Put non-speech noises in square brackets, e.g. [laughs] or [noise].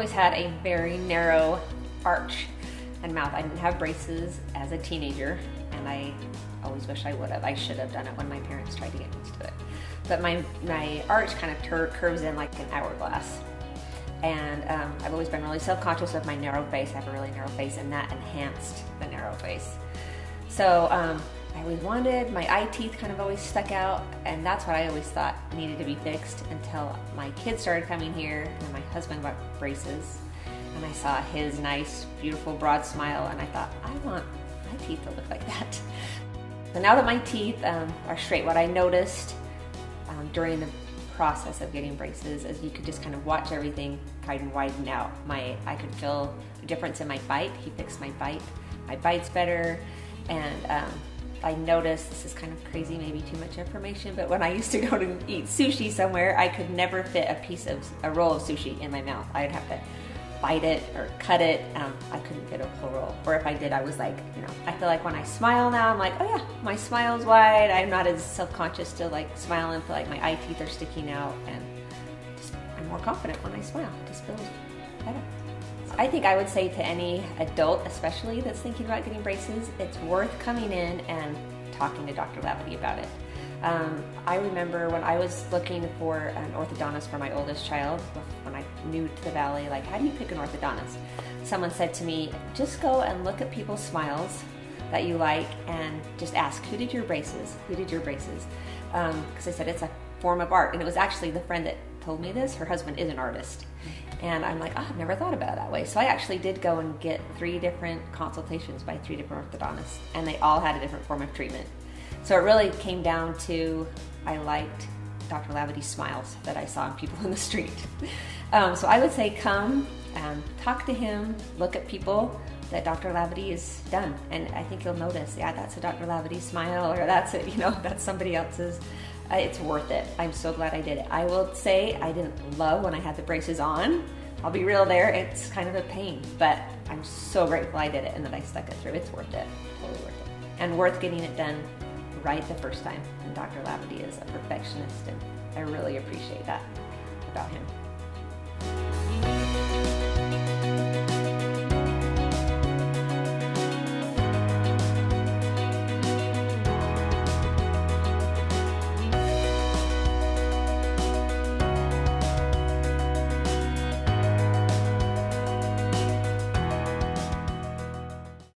always had a very narrow arch and mouth. I didn't have braces as a teenager, and I always wish I would have. I should have done it when my parents tried to get me to do it. But my, my arch kind of curves in like an hourglass. And um, I've always been really self-conscious of my narrow face. I have a really narrow face, and that enhanced the narrow face. So um, I always wanted, my eye teeth kind of always stuck out, and that's what I always thought needed to be fixed until my kids started coming here and my husband got braces. And I saw his nice, beautiful, broad smile, and I thought, I want my teeth to look like that. [laughs] So now that my teeth um, are straight, what I noticed um, during the process of getting braces is you could just kind of watch everything kind of widen out. My, I could feel a difference in my bite. He fixed my bite. My bite's better, and um, I noticed this is kind of crazy, maybe too much information, but when I used to go to eat sushi somewhere, I could never fit a piece of a roll of sushi in my mouth. I'd have to bite it or cut it. Um, I couldn't get a whole roll. Or if I did, I was like, you know, I feel like when I smile now, I'm like, oh yeah, my smile's wide. I'm not as self-conscious to like smile and feel like my eye teeth are sticking out, and just I'm more confident when I smile. It just feels better. I think I would say to any adult, especially that's thinking about getting braces, it's worth coming in and talking to Dr. Hlavaty about it. Um, I remember when I was looking for an orthodontist for my oldest child, when I new to the valley, like how do you pick an orthodontist? Someone said to me, just go and look at people's smiles that you like and just ask, who did your braces? Who did your braces? Because um, I said it's a form of art. And it was actually the friend that told me this. Her husband is an artist. Mm-hmm. And I'm like, oh, I've never thought about it that way. So I actually did go and get three different consultations by three different orthodontists, and they all had a different form of treatment. So it really came down to I liked Dr. Hlavaty's smiles that I saw in people [laughs] in the street. Um, so I would say come and talk to him, look at people that Dr. Hlavaty has done, and I think you'll notice, yeah, that's a Dr. Hlavaty smile, or that's it, you know, [laughs] that's somebody else's. It's worth it. I'm so glad I did it. I will say I didn't love when I had the braces on. I'll be real there, it's kind of a pain, but I'm so grateful I did it and that I stuck it through. It's worth it, totally worth it. And worth getting it done right the first time. And Dr. Hlavaty is a perfectionist, and I really appreciate that about him.